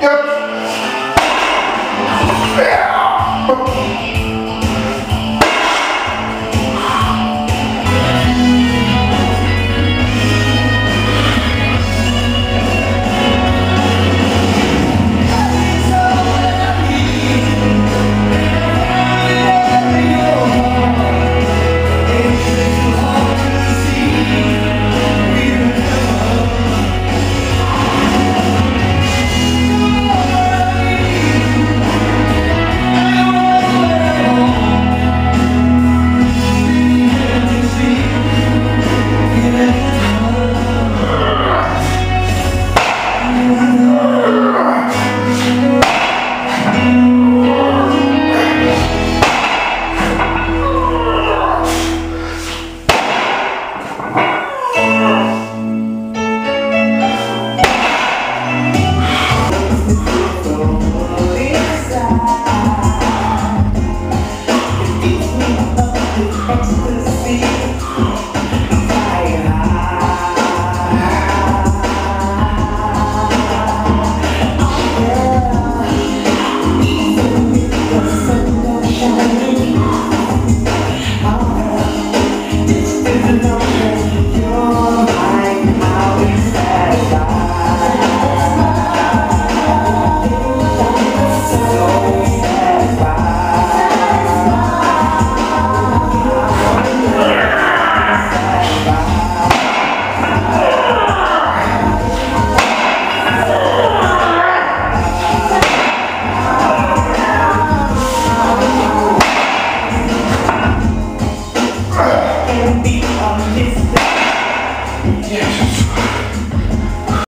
Up.